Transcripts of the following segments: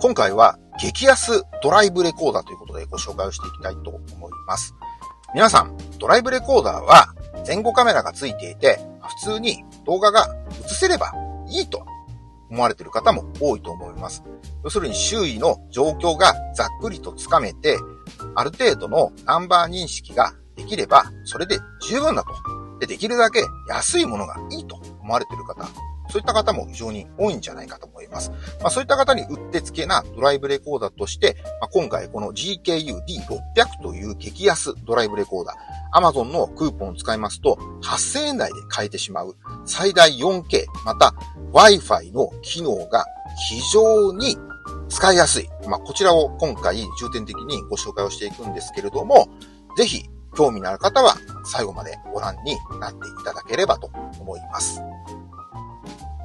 今回は激安ドライブレコーダーということでご紹介をしていきたいと思います。皆さん、ドライブレコーダーは前後カメラがついていて、普通に動画が映せればいいと思われている方も多いと思います。要するに周囲の状況がざっくりとつかめて、ある程度のナンバー認識ができれば、それで十分だと。で、できるだけ安いものがいいと思われている方、そういった方も非常に多いんじゃないかと思います。まあ、そういった方にうってつけなドライブレコーダーとして、まあ、今回この GKU-D600 という激安ドライブレコーダー、Amazon のクーポンを使いますと8000円台で買えてしまう最大 4K、また Wi-Fi の機能が非常に使いやすい。まあ、こちらを今回重点的にご紹介をしていくんですけれども、ぜひ興味のある方は最後までご覧になっていただければと思います。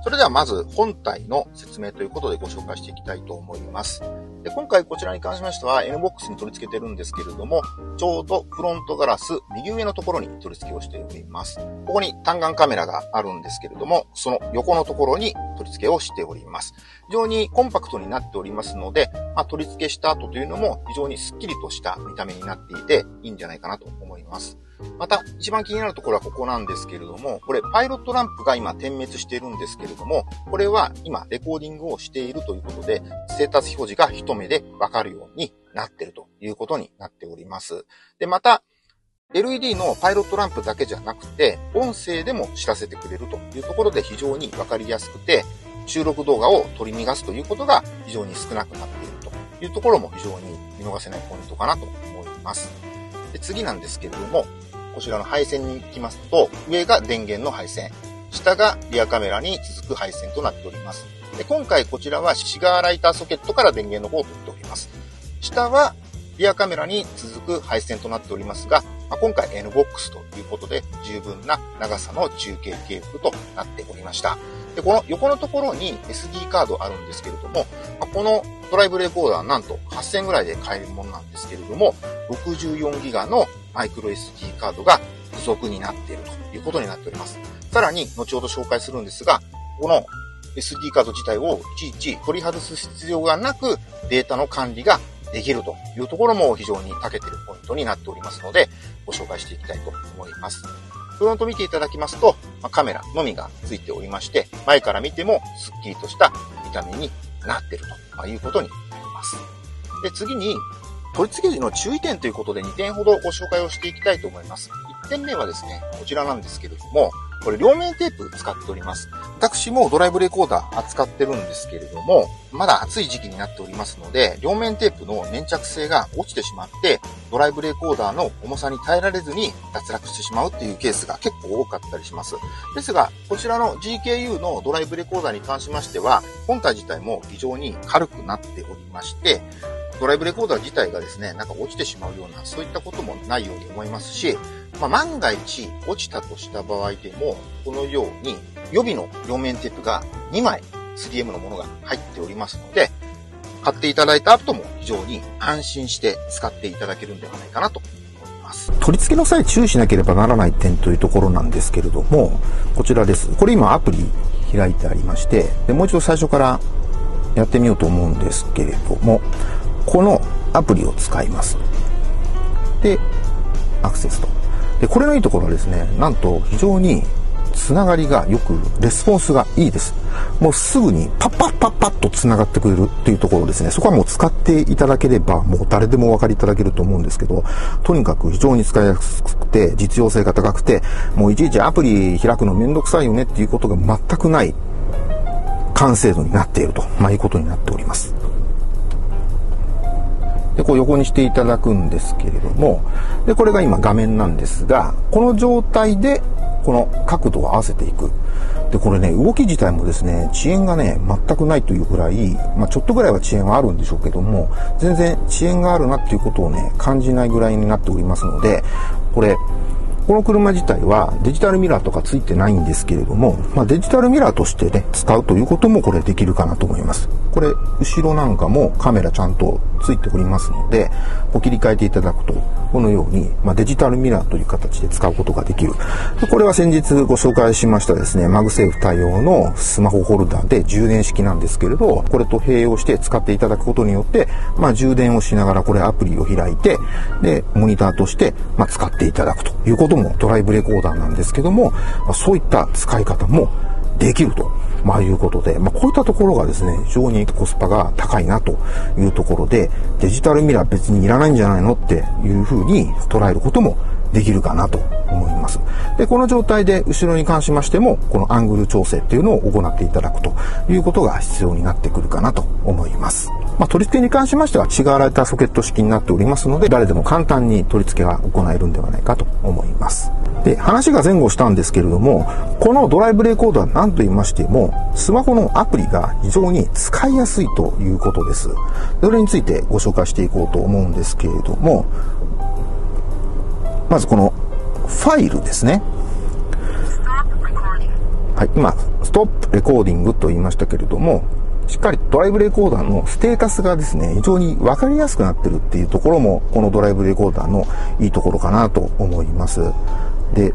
それではまず本体の説明ということでご紹介していきたいと思います。で今回こちらに関しましては NBOX に取り付けてるんですけれども、ちょうどフロントガラス右上のところに取り付けをしております。ここに単眼カメラがあるんですけれども、その横のところに取り付けをしております。非常にコンパクトになっておりますので、まあ、取り付けした後というのも非常にスッキリとした見た目になっていていいんじゃないかなと思います。また、一番気になるところはここなんですけれども、これ、パイロットランプが今点滅しているんですけれども、これは今、レコーディングをしているということで、ステータス表示が一目でわかるようになっているということになっております。で、また、LED のパイロットランプだけじゃなくて、音声でも知らせてくれるというところで非常にわかりやすくて、収録動画を取り逃がすということが非常に少なくなっているというところも非常に見逃せないポイントかなと思います。で次なんですけれども、こちらの配線に行きますと、上が電源の配線、下がリアカメラに続く配線となっております。で今回こちらはシガーライターソケットから電源の方を取っております。下はリアカメラに続く配線となっておりますが、まあ、今回 NBOX ということで十分な長さの中継ケーブルとなっておりました。で、この横のところに SD カードあるんですけれども、ま、このドライブレコーダーなんと8000ぐらいで買えるものなんですけれども、64ギガのマイクロ SD カードが付属になっているということになっております。さらに、後ほど紹介するんですが、この SD カード自体をいちいち取り外す必要がなく、データの管理ができるというところも非常に長けているポイントになっておりますので、ご紹介していきたいと思います。フロント見ていただきますと、ま、カメラのみが付いておりまして、前から見てもスッキリとした見た目になっているということになります。で、次に、取り付け時の注意点ということで2点ほどご紹介をしていきたいと思います。1点目はですね、こちらなんですけれども、これ両面テープ使っております。私もドライブレコーダー扱ってるんですけれども、まだ暑い時期になっておりますので、両面テープの粘着性が落ちてしまって、ドライブレコーダーの重さに耐えられずに脱落してしまうっていうケースが結構多かったりします。ですが、こちらの GKU のドライブレコーダーに関しましては、本体自体も非常に軽くなっておりまして、ドライブレコーダー自体がですね、なんか落ちてしまうような、そういったこともないように思いますし、まあ、万が一落ちたとした場合でも、このように予備の両面テープが2枚 3M のものが入っておりますので、買っていただいた後も非常に安心して使っていただけるんではないかなと思います。取り付けの際注意しなければならない点というところなんですけれども、こちらです。これ今アプリ開いてありまして、でもう一度最初からやってみようと思うんですけれども、このアプリを使います。で、アクセスと。で、これのいいところはですね、なんと非常につながりがよく、レスポンスがいいです。もうすぐにパッパッパッパッとつながってくれるっていうところですね。そこはもう使っていただければ、もう誰でもお分かりいただけると思うんですけど、とにかく非常に使いやすくて、実用性が高くて、もういちいちアプリ開くのめんどくさいよねっていうことが全くない完成度になっていると、まあ、いうことになっております。で、こう横にしていただくんですけれども、で、これが今画面なんですが、この状態で、この角度を合わせていく。で、これね、動き自体もですね、遅延がね、全くないというぐらい、まあ、ちょっとぐらいは遅延はあるんでしょうけども、全然遅延があるなっていうことをね、感じないぐらいになっておりますので、これ、この車自体はデジタルミラーとかついてないんですけれども、まあ、デジタルミラーとしてね、使うということもこれできるかなと思います。これ、後ろなんかもカメラちゃんとついておりますので、こ切り替えていただくと、このように、まあ、デジタルミラーという形で使うことができる。これは先日ご紹介しましたですね、マグセーフ対応のスマホホルダーで充電式なんですけれど、これと併用して使っていただくことによって、まあ、充電をしながらこれアプリを開いて、で、モニターとして、ま、使っていただくということもドライブレコーダーなんですけども、ま、そういった使い方もできると。まあいうことで、まあこういったところがですね、非常にコスパが高いなというところで、デジタルミラー別にいらないんじゃないのっていうふうに捉えることもできるかなと思います。で、この状態で後ろに関しましても、このアングル調整っていうのを行っていただくということが必要になってくるかなと思います。まあ、取り付けに関しましては違われたソケット式になっておりますので、誰でも簡単に取り付けが行えるんではないかと思います。で、話が前後したんですけれども、このドライブレコーダー何と言いましても、スマホのアプリが非常に使いやすいということです。それについてご紹介していこうと思うんですけれども、まずこのファイルですね。はい、今、ストップレコーディングと言いましたけれども、しっかりドライブレコーダーのステータスがですね、非常に分かりやすくなってるっていうところも、このドライブレコーダーのいいところかなと思います。で、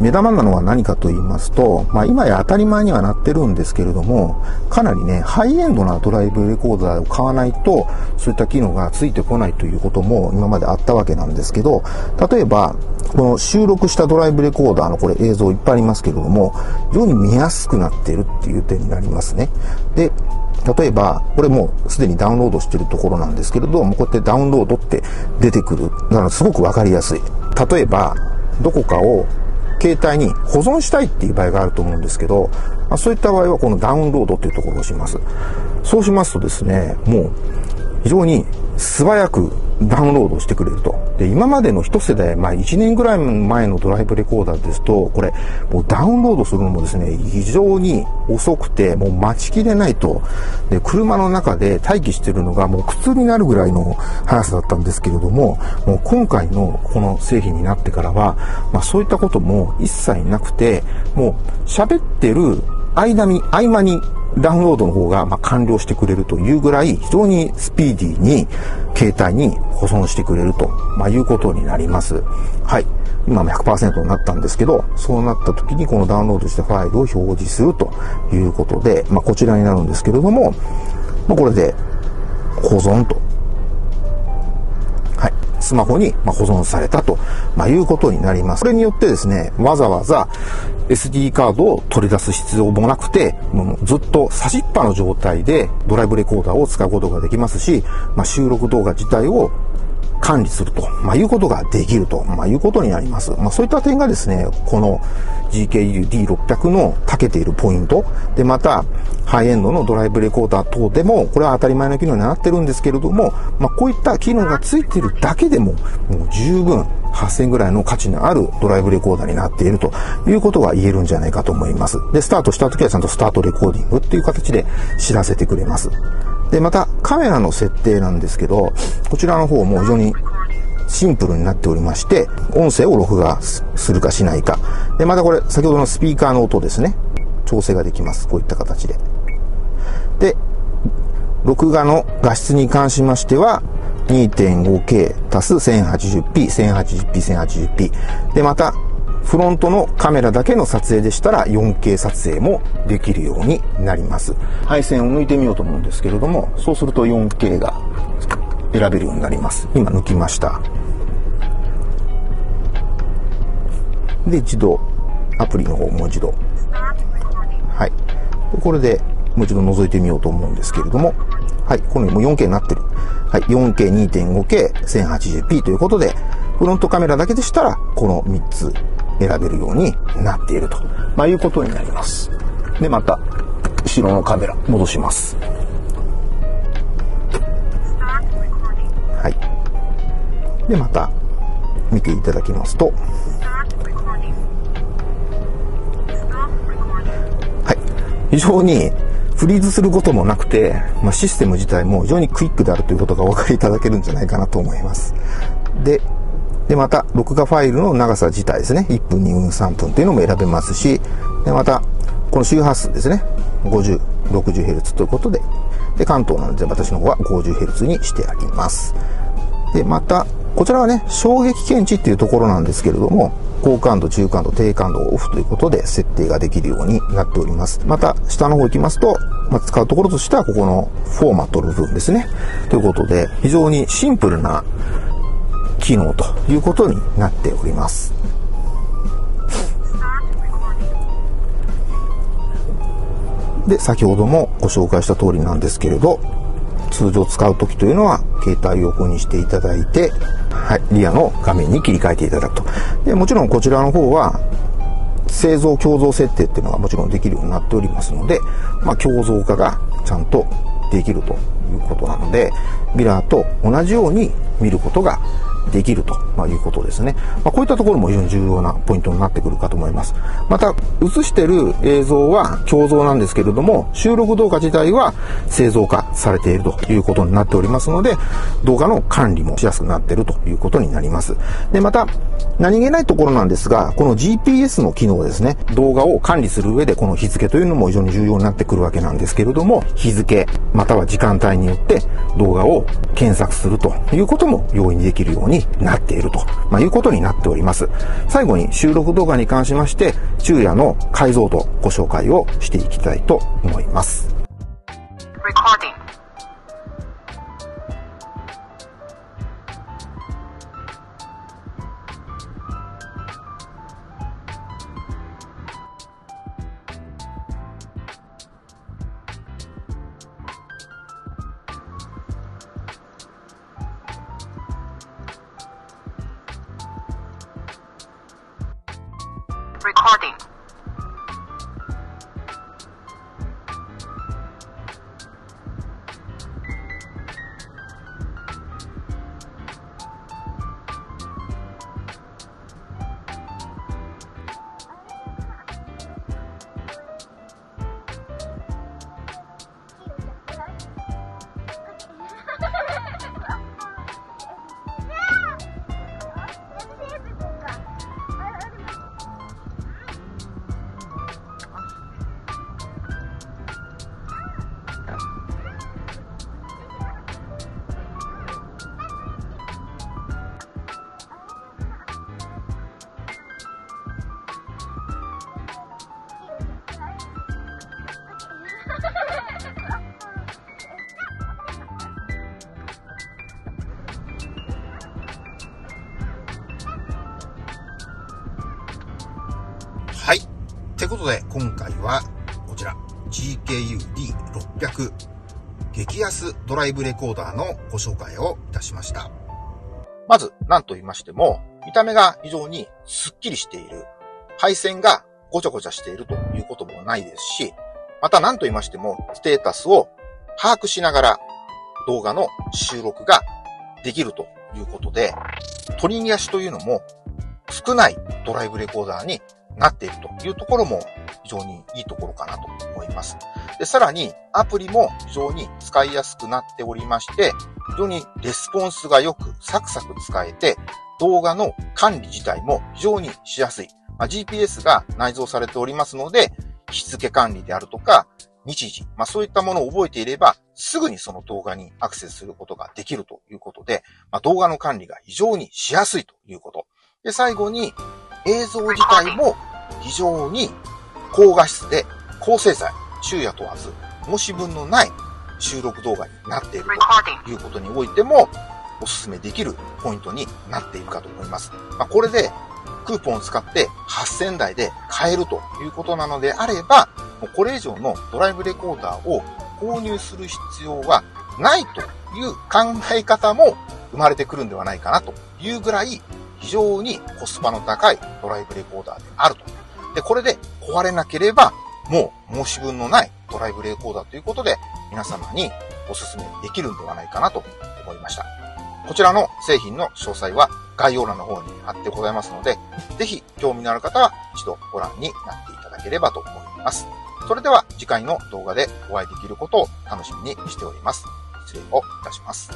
目玉なのは何かと言いますと、まあ今や当たり前にはなってるんですけれども、かなりね、ハイエンドなドライブレコーダーを買わないと、そういった機能がついてこないということも今まであったわけなんですけど、例えば、この収録したドライブレコーダーのこれ映像いっぱいありますけれども、非常に見やすくなってるっていう点になりますね。で、例えば、これもうすでにダウンロードしてるところなんですけれども、こうやってダウンロードって出てくる。だからすごくわかりやすい。例えば、どこかを携帯に保存したいっていう場合があると思うんですけど、まあ、そういった場合はこのダウンロードっていうところを押します。そうしますとですね、もう非常に素早くダウンロードしてくれると。で、今までの一世代、まあ1年ぐらい前のドライブレコーダーですと、これ、もうダウンロードするのもですね、非常に遅くて、もう待ちきれないと。で、車の中で待機してるのがもう苦痛になるぐらいの速さだったんですけれども、もう今回のこの製品になってからは、まあそういったことも一切なくて、もう喋ってる間に、合間にダウンロードの方がま完了してくれるというぐらい非常にスピーディーに携帯に保存してくれると、ま、いうことになります。はい。今も100%になったんですけど、そうなった時にこのダウンロードしたファイルを表示するということで、まあ、こちらになるんですけれども、まあ、これで保存とスマホに保存されたと、まいうことになります。これによってですね、わざわざ SD カードを取り出す必要もなくて、もうずっと差しっぱの状態でドライブレコーダーを使うことができますし、まあ、収録動画自体を管理すると、まあ、いうことができると、まあ、いうことになります。まあ、そういった点がですね、この GKU D600 の長けているポイント。で、また、ハイエンドのドライブレコーダー等でも、これは当たり前の機能になってるんですけれども、まあ、こういった機能がついているだけでも、もう十分8000ぐらいの価値のあるドライブレコーダーになっているということが言えるんじゃないかと思います。で、スタートした時はちゃんとスタートレコーディングっていう形で知らせてくれます。で、またカメラの設定なんですけど、こちらの方も非常にシンプルになっておりまして、音声を録画するかしないか。で、またこれ、先ほどのスピーカーの音ですね。調整ができます。こういった形で。で、録画の画質に関しましては、2.5K 足す 1080p、1080p、1080p。で、また、フロントのカメラだけの撮影でしたら 4K 撮影もできるようになります。配線を抜いてみようと思うんですけれども、そうすると 4K が選べるようになります。今抜きました。で、一度、アプリの方もう一度。はい。これでもう一度覗いてみようと思うんですけれども、はい。このようにもう 4K になってる。はい。4K、2.5K、1080p ということで、フロントカメラだけでしたら、この3つ選べるようになっていると、まあ、いうことになります。で、また、後ろのカメラ戻します。はい。で、また、見ていただきますと、はい。非常にフリーズすることもなくて、まあ、システム自体も非常にクイックであるということがお分かりいただけるんじゃないかなと思います。で、で、また、録画ファイルの長さ自体ですね。1分、2分、3分というのも選べますし、で、また、この周波数ですね。50、60Hz ということで、で、関東なので私の方は 50Hz にしてあります。で、また、こちらはね、衝撃検知っていうところなんですけれども、高感度、中感度、低感度をオフということで設定ができるようになっております。また、下の方行きますと、まあ、使うところとしては、ここのフォーマットの部分ですね。ということで、非常にシンプルな機能ということになっております。で、先ほどもご紹介した通りなんですけれど、通常使う時というのは、携帯を横にしていただいて、はい、リアの画面に切り替えていただくと。で、もちろんこちらの方は、製造共造設定っていうのがもちろんできるようになっておりますので、まあ、共造化がちゃんとできるということなので、ミラーと同じように見ることができるとまいうことですね。まあ、こういったところも非常に重要なポイントになってくるかと思います。また、映してる映像は共像なんですけれども、収録動画自体は製造化されているということになっておりますので、動画の管理もしやすくなっているということになります。で、また、何気ないところなんですが、この GPS の機能ですね、動画を管理する上でこの日付というのも非常に重要になってくるわけなんですけれども、日付、または時間帯によって動画を検索するということも容易にできるようにになっていると、まあ、いうことになっております。最後に収録動画に関しまして、昼夜の解像度ご紹介をしていきたいと思います。Recording. ということで、今回は、こちら、GKU-D600 激安ドライブレコーダーのご紹介をいたしました。まず、何と言いましても、見た目が非常にスッキリしている。配線がごちゃごちゃしているということもないですし、また何と言いましても、ステータスを把握しながら動画の収録ができるということで、取り足というのも少ないドライブレコーダーになっているというところも非常にいいところかなと思います。で、さらにアプリも非常に使いやすくなっておりまして、非常にレスポンスがよくサクサク使えて、動画の管理自体も非常にしやすい。まあ、GPS が内蔵されておりますので、日付管理であるとか、日時、まあそういったものを覚えていれば、すぐにその動画にアクセスすることができるということで、まあ動画の管理が非常にしやすいということ。で、最後に、映像自体も非常に高画質で高精細、昼夜問わず申し分のない収録動画になっているということにおいてもお勧めできるポイントになっているかと思います。まあ、これでクーポンを使って8000台で買えるということなのであれば、もうこれ以上のドライブレコーダーを購入する必要はないという考え方も生まれてくるんではないかなというぐらい非常にコスパの高いドライブレコーダーであると。で、これで壊れなければ、もう申し分のないドライブレコーダーということで、皆様にお勧めできるんではないかなと思いました。こちらの製品の詳細は概要欄の方に貼ってございますので、ぜひ興味のある方は一度ご覧になっていただければと思います。それでは次回の動画でお会いできることを楽しみにしております。失礼をいたします。